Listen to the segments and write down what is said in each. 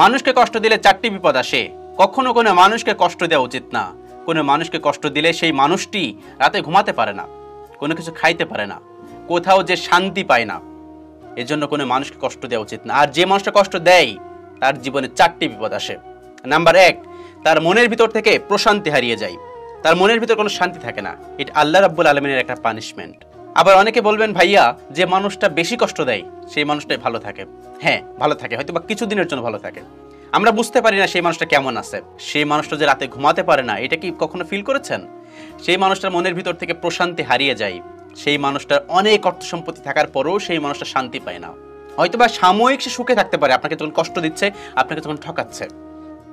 মানুষকে কষ্ট দিলে চারটি বিপদ আসে। কখনো কোনো মানুষকে কষ্ট দেওয়া উচিত না। কোনো মানুষকে কষ্ট দিলে সেই মানুষটি রাতে ঘুমাতে পারে না। কোনো কিছু খাইতে পারে না। কোথাও যে শান্তি পায় না। এজন্য কোনো মানুষকে কষ্ট দেওয়া উচিত না। আর যে মানুষটা কষ্ট দেয়, তার জীবনে চারটি বিপদ আসে। নাম্বার এক, তার মনের ভিতর থেকে প্রশান্তি হারিয়ে যায়। তার মনের ভিতর কোনো শান্তি থাকে না। এটা আল্লাহ রাব্বুল আলমিনের একটা পানিশমেন্ট আবার অনেকে বলবেন, ভাইয়া, যে মানুষটা বেশি কষ্ট দেয়, সেই মানুষটাই ভালো থাকে। হ্যাঁ ভালো থাকে, হয়তো বা কিছুদিনের জন্য ভালো থাকে। আমরা বুঝতে পারি না সেই মানুষটা কেমন আছে। সেই মানুষটা যে রাতে ঘুমাতে পারে না, এটা কি কখনো ফিল করেছেন? সেই মানুষটার মনের ভিতর থেকে প্রশান্তি হারিয়ে যায়। সেই মানুষটার অনেক অর্থ সম্পত্তি থাকার পরেও সেই মানুষটা শান্তি পায় না। হয়তোবা সাময়িক সে সুখে থাকতে পারে, আপনাকে যখন কষ্ট দিচ্ছে, আপনাকে যখন ঠকাচ্ছে।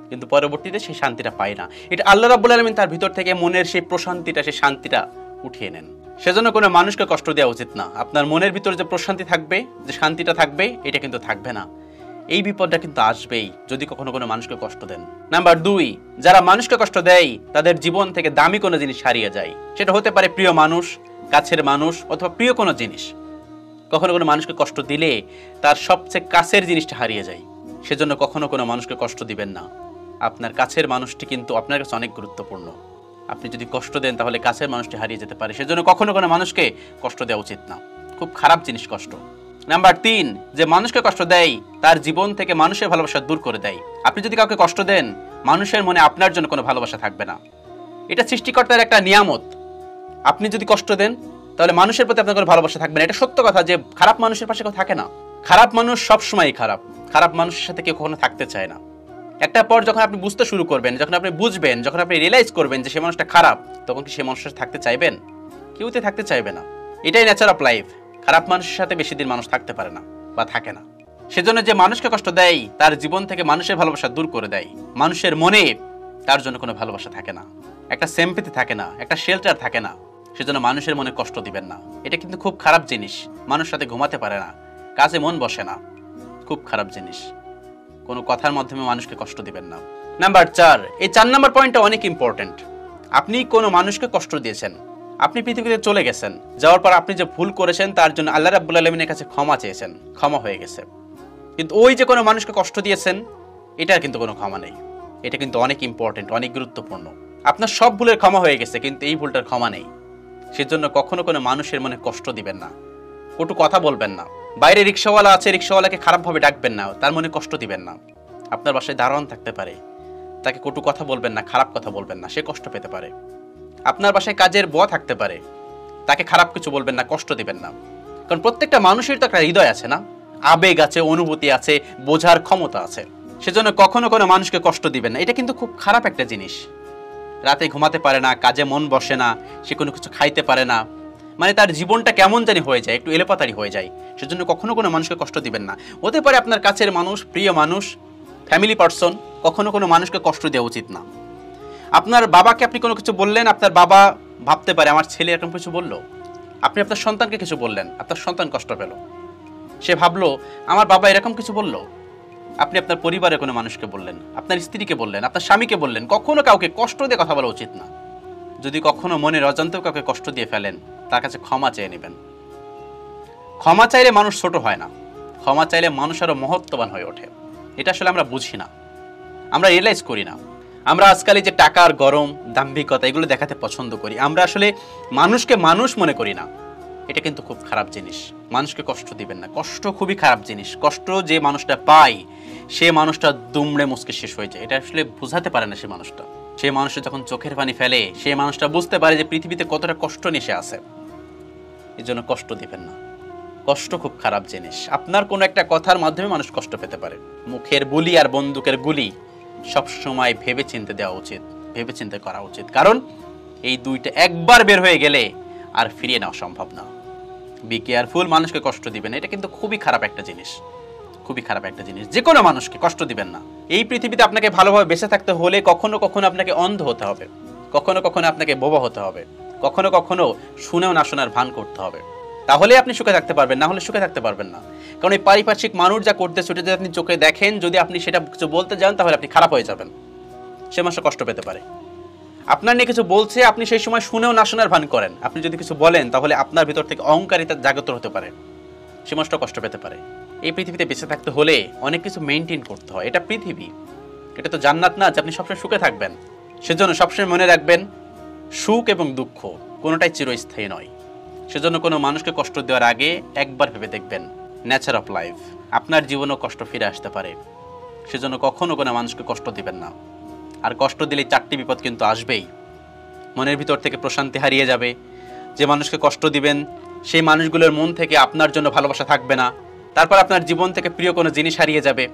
কিন্তু পরবর্তীতে সেই শান্তিটা পায় না। এটা আল্লাহ রাব্বুল আলমিন তার ভিতর থেকে মনের সেই প্রশান্তিটা, সেই শান্তিটা উঠিয়ে নেন। সেজন্য কোনো মানুষকে কষ্ট দেওয়া উচিত না। আপনার মনের ভিতরে যে প্রশান্তি থাকবে, যে শান্তিটা থাকবে, এটা কিন্তু থাকবে না। এই বিপদটা কিন্তু আসবেই যদি কখনো কোনো মানুষকে কষ্ট দেন। নাম্বার দুই, যারা মানুষকে কষ্ট দেয়, তাদের জীবন থেকে দামি কোনো জিনিস হারিয়ে যায়। সেটা হতে পারে প্রিয় মানুষ, কাছের মানুষ অথবা প্রিয় কোনো জিনিস। কখনো কোনো মানুষকে কষ্ট দিলে তার সবচেয়ে কাছের জিনিসটা হারিয়ে যায়। সেজন্য কখনো কোনো মানুষকে কষ্ট দিবেন না। আপনার কাছের মানুষটি কিন্তু আপনার কাছে অনেক গুরুত্বপূর্ণ। আপনি যদি কষ্ট দেন, তাহলে কাছের মানুষটি হারিয়ে যেতে পারে। সেজন্য কখনো কোনো মানুষকে কষ্ট দেওয়া উচিত না। খুব খারাপ জিনিস কষ্ট। নাম্বার তিন, যে মানুষকে কষ্ট দেয়, তার জীবন থেকে মানুষের ভালোবাসা দূর করে দেয়। আপনি যদি কাউকে কষ্ট দেন, মানুষের মনে আপনার জন্য কোনো ভালোবাসা থাকবে না। এটা সৃষ্টিকর্তার একটা নিয়ামত। আপনি যদি কষ্ট দেন, তাহলে মানুষের প্রতি আপনার কোনো ভালোবাসা থাকবে না। এটা সত্য কথা যে, খারাপ মানুষের পাশে কেউ থাকে না। খারাপ মানুষ সবসময়ই খারাপ। খারাপ মানুষের সাথে কেউ কখনো থাকতে চায় না। একটা পর যখন আপনি বুঝতে শুরু করবেন, যখন আপনি বুঝবেন, যখন আপনি রিয়েলাইজ করবেন যে সে মানুষটা খারাপ, তখন কি সে মানুষের থাকতে চাইবেন? কেউতে থাকতে চাইবে না। এটাই নেচার অফ লাইফ খারাপ মানুষের সাথে বেশি দিন মানুষ থাকতে পারে না বা থাকে না। সেজন্য যে মানুষকে কষ্ট দেয়, তার জীবন থেকে মানুষের ভালোবাসা দূর করে দেয়। মানুষের মনে তার জন্য কোনো ভালোবাসা থাকে না। একটা সেম্পিতে থাকে না, একটা শেল্টার থাকে না। সেজন্য মানুষের মনে কষ্ট দিবেন না। এটা কিন্তু খুব খারাপ জিনিস। মানুষ সাথে ঘুমাতে পারে না। কাজে মন বসে না। খুব খারাপ জিনিস। কোনো কথার মাধ্যমে মানুষকে কষ্ট দিবেন না। নাম্বার চার, এই চার নাম্বার পয়েন্টটা অনেক ইম্পর্টেন্ট আপনি কোনো মানুষকে কষ্ট দিয়েছেন, আপনি পৃথিবীতে চলে গেছেন, যাওয়ার পর আপনি যে ভুল করেছেন তার জন্য আল্লাহ রাব্বুল আলমিনের কাছে ক্ষমা চেয়েছেন, ক্ষমা হয়ে গেছে। কিন্তু ওই যে কোনো মানুষকে কষ্ট দিয়েছেন, এটার কিন্তু কোনো ক্ষমা নেই। এটা কিন্তু অনেক ইম্পর্টেন্ট অনেক গুরুত্বপূর্ণ। আপনার সব ভুলের ক্ষমা হয়ে গেছে, কিন্তু এই ভুলটার ক্ষমা নেই। সেজন্য কখনো কোনো মানুষের মনে কষ্ট দিবেন না। কটু কথা বলবেন না। বাইরে রিক্সাওয়ালা আছে, রিক্সাওয়ালাকে খারাপভাবে ডাকবেন না, তার মনে কষ্ট দিবেন না। আপনার বাসায় দারোয়ান থাকতে পারে। তাকে কটু কথা বলবেন না, খারাপ কথা বলবেন না, সে কষ্ট পেতে পারে। আপনার বাসায় কাজের ব থাকতে পারে। তাকে খারাপ কিছু বলবেন না, কষ্ট দিবেন না। কারণ প্রত্যেকটা মানুষের তো একটা হৃদয় আছে না? আবেগ আছে, অনুভূতি আছে, বোঝার ক্ষমতা আছে। সেজন্য কখনো কোনো মানুষকে কষ্ট দিবেন না। এটা কিন্তু খুব খারাপ একটা জিনিস। রাতে ঘুমাতে পারে না, কাজে মন বসে না, সে কোনো কিছু খাইতে পারে না। মানে তার জীবনটা কেমন জানি হয়ে যায়, একটু এলোপাতারি হয়ে যায়। সেজন্য কখনো কোনো মানুষকে কষ্ট দিবেন না। হতে পারে আপনার কাছের মানুষ, প্রিয় মানুষ ফ্যামিলি পার্সন কখনো কোনো মানুষকে কষ্ট দেওয়া উচিত না। আপনার বাবাকে আপনি কোনো কিছু বললেন, আপনার বাবা ভাবতে পারে, আমার ছেলে এরকম কিছু বলল? আপনি আপনার সন্তানকে কিছু বললেন, আপনার সন্তান কষ্ট পেল। সে ভাবলো, আমার বাবা এরকম কিছু বলল? আপনি আপনার পরিবারের কোনো মানুষকে বললেন, আপনার স্ত্রীকে বললেন, আপনার স্বামীকে বললেন, কখনো কাউকে কষ্ট দিয়ে কথা বলা উচিত না। যদি কখনো মনের অজান্তেও কাউকে কষ্ট দিয়ে ফেলেন তার কাছে ক্ষমা চেয়ে নেবেন। ক্ষমা চাইলে মানুষ ছোট হয় না। ক্ষমা চাইলে মানুষ আরও মহত্ববান হয়ে ওঠে। এটা আসলে আমরা বুঝি না। আমরা রিয়েলাইজ করি না। আমরা আজকাল এই যে টাকার গরম, দাম্ভিকতা, এগুলো দেখাতে পছন্দ করি। আমরা আসলে মানুষকে মানুষ মনে করি না। এটা কিন্তু খুব খারাপ জিনিস। মানুষকে কষ্ট দিবেন না। কষ্ট খুবই খারাপ জিনিস। কষ্ট যে মানুষটা পায়, সে মানুষটা দুমড়ে মুসকে শেষ হয়ে যায়। এটা আসলে বোঝাতে পারে না সে মানুষটা। সে মানুষটা যখন চোখের পানি ফেলে, সে মানুষটা বুঝতে পারে যে পৃথিবীতে কতটা কষ্ট নিয়ে সে আছে। এই জন্য কষ্ট দিবেন না। কষ্ট খুব খারাপ জিনিস। আপনার কোনো একটা কথার মাধ্যমে মানুষ কষ্ট পেতে পারে। মুখের বুলি আর বন্দুকের গুলি সব সময় ভেবে চিনতে দেওয়া উচিত ভেবে চিন্তে করা উচিত। কারণ এই দুইটা একবার বের হয়ে গেলে আর ফিরিয়ে নেওয়া সম্ভব না। বি কেয়ারফুল মানুষকে কষ্ট দিবেন এটা কিন্তু খুবই খারাপ একটা জিনিস। খুবই খারাপ একটা জিনিস। যে কোনো মানুষকে কষ্ট দিবেন না। এই পৃথিবীতে আপনাকে ভালোভাবে বেঁচে থাকতে হলে কখনো কখনো আপনাকে অন্ধ হতে হবে। কখনো কখনো আপনাকে বোবা হতে হবে। কখনো কখনো শুনেও না শোনার ভান করতে হবে। তাহলে আপনি সুখে থাকতে পারবেন, না হলে সুখে থাকতে পারবেন না। কারণ এই পারিপার্শ্বিক মানুষ যা করতেছে ওটা যদি আপনি চোখে দেখেন, যদি আপনি সেটা কিছু বলতে যান, তাহলে আপনি খারাপ হয়ে যাবেন। সে মানুষটা কষ্ট পেতে পারে। আপনার নিয়ে কিছু বলছে, আপনি সেই সময় শুনেও না শোনার ভান করেন। আপনি যদি কিছু বলেন, তাহলে আপনার ভিতর থেকে অহংকারিতা জাগ্রত হতে পারে। সে মানুষটা কষ্ট পেতে পারে। এই পৃথিবীতে বেঁচে থাকতে হলে অনেক কিছু মেনটেন করতে হয়। এটা পৃথিবী। এটা তো জান্নাত না যে আপনি সবসময় সুখে থাকবেন। সেজন্য সবসময় মনে রাখবেন সুখ এবং দুঃখ কোনোটাই চিরস্থায়ী নয়। সেজন্য কোনো মানুষকে কষ্ট দেওয়ার আগে একবার ভেবে দেখবেন নেচার অফ লাইফ আপনার জীবনেও কষ্ট ফিরে আসতে পারে। সেজন্য কখনো কোনো মানুষকে কষ্ট দিবেন না। আর কষ্ট দিলে চারটি বিপদ কিন্তু আসবেই। মনের ভিতর থেকে প্রশান্তি হারিয়ে যাবে। যে মানুষকে কষ্ট দিবেন, সেই মানুষগুলোর মন থেকে আপনার জন্য ভালোবাসা থাকবে না। তারপর আপনার জীবন থেকে প্রিয় কোনো জিনিস হারিয়ে যাবে।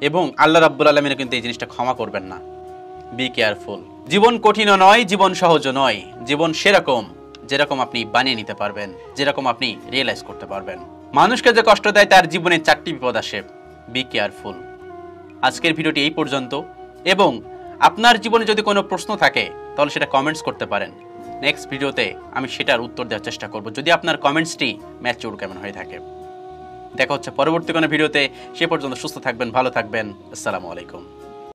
এবং আল্লাহ রাব্বুল আলমিনে কিন্তু এই জিনিসটা ক্ষমা করবেন না। বি কেয়ারফুল জীবন কঠিনও নয়, জীবন সহজও নয়। জীবন সেরকম যেরকম আপনি বানিয়ে নিতে পারবেন, যেরকম আপনি রিয়েলাইজ করতে পারবেন। মানুষকে যে কষ্ট দেয়, তার জীবনে চারটি বিপদ আসে। বি কেয়ারফুল আজকের ভিডিওটি এই পর্যন্ত। এবং আপনার জীবনে যদি কোনো প্রশ্ন থাকে, তাহলে সেটা কমেন্টস করতে পারেন। নেক্সট ভিডিওতে আমি সেটার উত্তর দেওয়ার চেষ্টা করব। যদি আপনার কমেন্টসটি ম্যাচিউর কেমন হয়ে থাকে। দেখা হচ্ছে পরবর্তী কোনো ভিডিওতে। সে পর্যন্ত সুস্থ থাকবেন, ভালো থাকবেন। আসসালামু আলাইকুম।